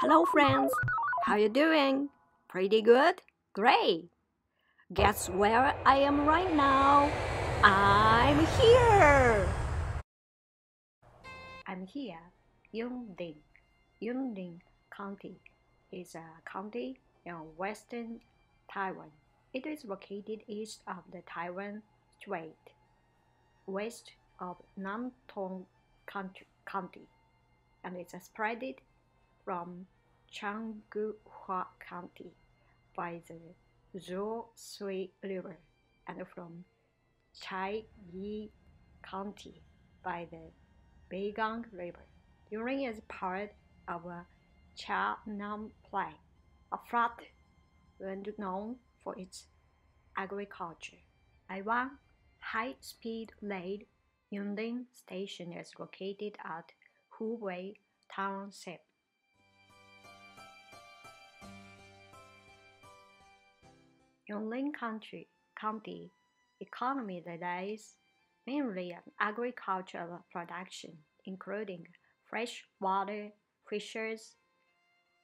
Hello friends, how you doing? Pretty good? Great! Guess where I am right now? I'm here! I'm here, Yongding. Yongding County is a county in western Taiwan. It is located east of the Taiwan Strait, west of Nantou County, and it's spread from Changhua County by the Sui River and from Chai Yi County by the Beigang River. Yunlin is part of a Chianan Plain, a flat known for its agriculture. Taiwan High-Speed Rail Yunlin Station is located at Huwei Township. Yunlin County, County economy relies mainly on agricultural production, including fresh water fisheries,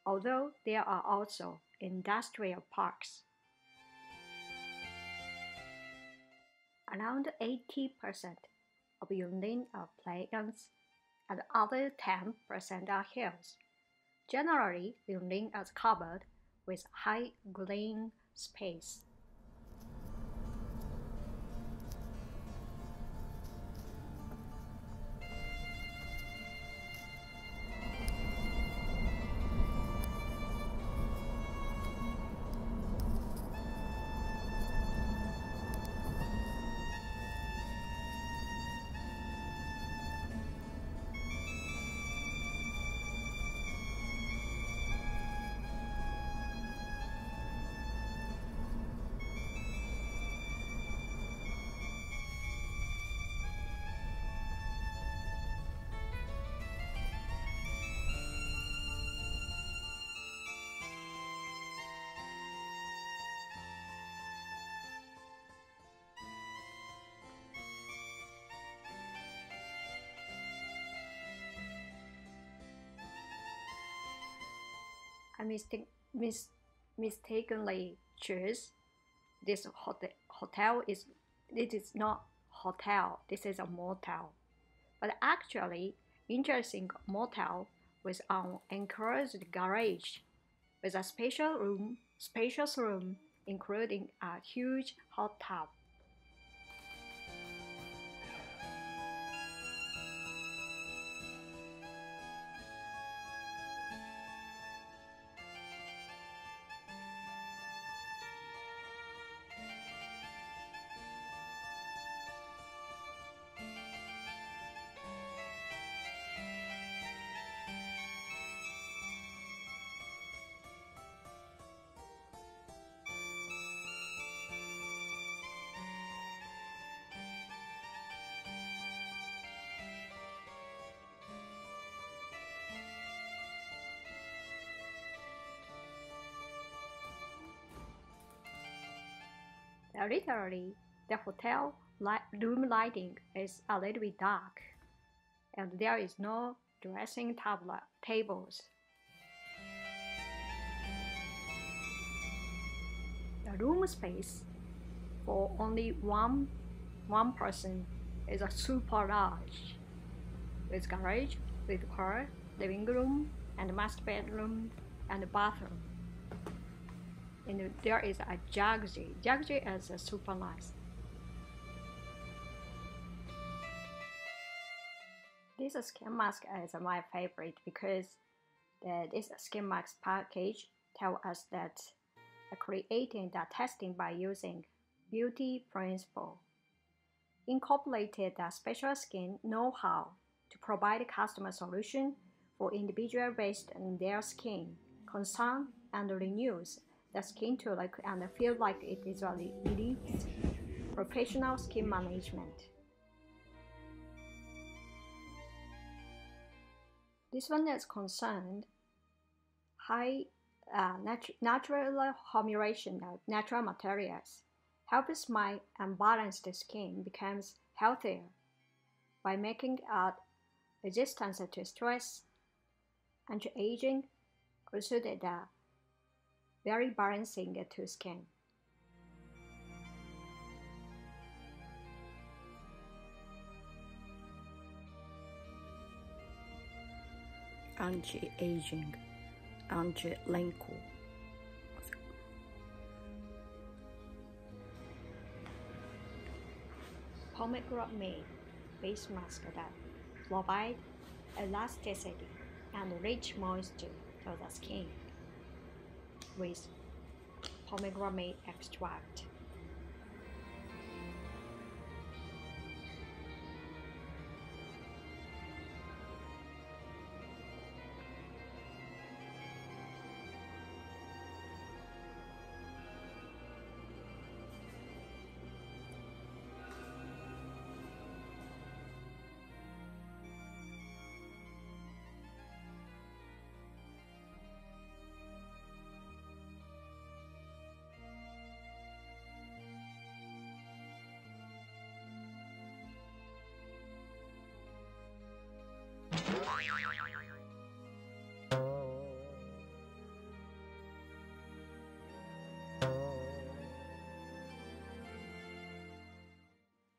although there are also industrial parks. Around 80% of Yunlin are plains and the other 10% are hills. Generally, Yunlin is covered with high green space. I mis, mistakenly choose this hotel. Hotel is it is not hotel. This is a motel, but actually interesting motel with an enclosed garage with a special room, spacious room, including a huge hot tub. Literally, the hotel light, room lighting is a little bit dark, and there is no dressing tabla, tables. The room space for only one, one person is a super large, with garage, with car, living room, and master bedroom, and bathroom and there is a jacuzzi. Jacuzzi is a super nice. This skin mask is my favorite because the, this skin mask package tell us that creating the testing by using beauty principle incorporated the special skin know-how to provide a customer solution for individual based on their skin concern and renews the skin to look and feel like it is really elite professional skin management. This one is concerned high uh, nat natural formulation of natural materials helps my unbalanced skin becomes healthier by making it resistance to stress, anti-aging, also the very balancing to skin. Anti-aging, anti-wrinkle. Pomegranate made face mask that provide elasticity and rich moisture to the skin with pomegranate extract.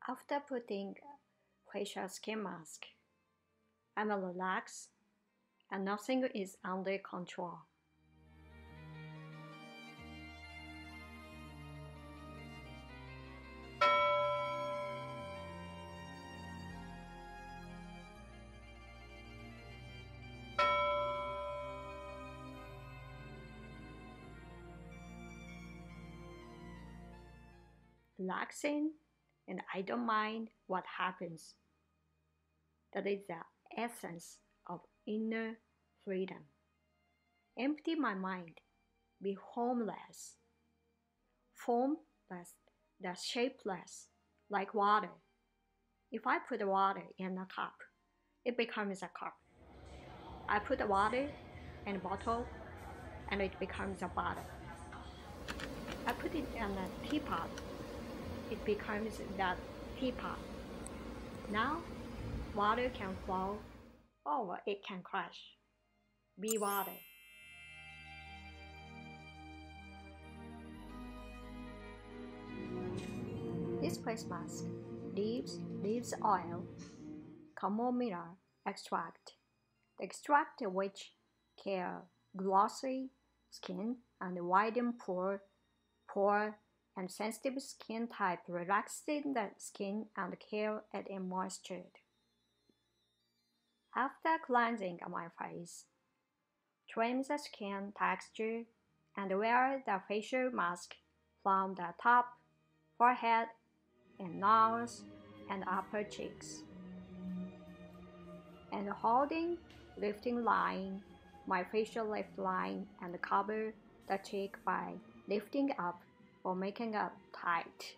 After putting facial skin mask, I'm relaxed and nothing is under control. Relaxing and I don't mind what happens. That is the essence of inner freedom. Empty my mind, be homeless, formless, the shapeless, like water. If I put water in a cup, it becomes a cup. I put the water in a bottle, and it becomes a bottle. I put it in a teapot, it becomes that teapot. Now, water can flow or it can crash. Be water. This face mask leaves leaves oil, chamomile extract, the extract which care glossy skin and widen pore, pore and sensitive skin type relaxing the skin and care it in moisture. After cleansing my face, trim the skin texture and wear the facial mask from the top, forehead, and nose and upper cheeks. And holding lifting line, my facial lift line and cover the cheek by lifting up for making up tight.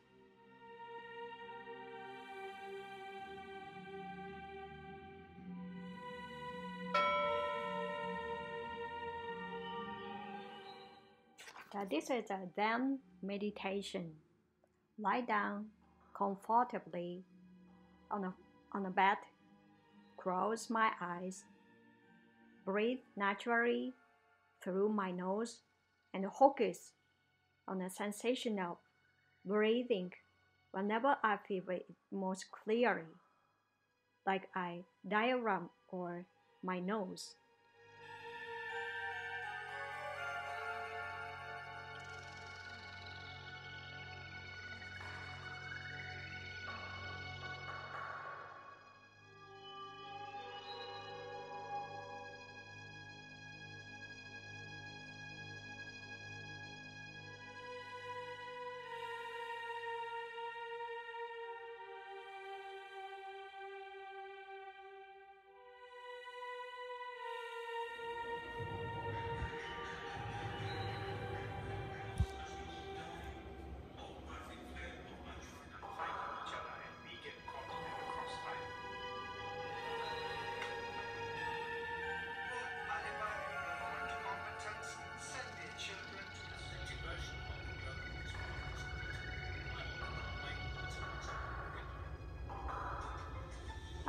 this is a Zen meditation. Lie down comfortably on a, on a bed, close my eyes, breathe naturally through my nose, and focus on the sensation of breathing whenever I feel it most clearly, like I diaphragm or my nose.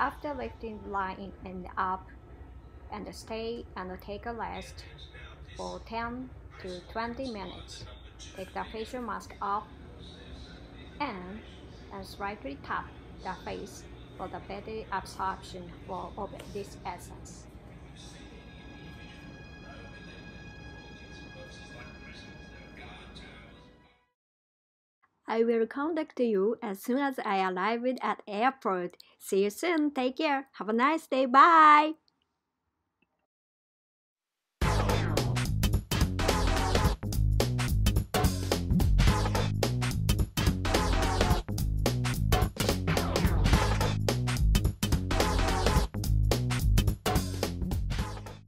After lifting the line and up and stay and take a rest, for 10 to 20 minutes. Take the facial mask off and, and slightly tap the face for the better absorption for of this essence. I will contact you as soon as I arrive at airport. See you soon. Take care. Have a nice day. Bye.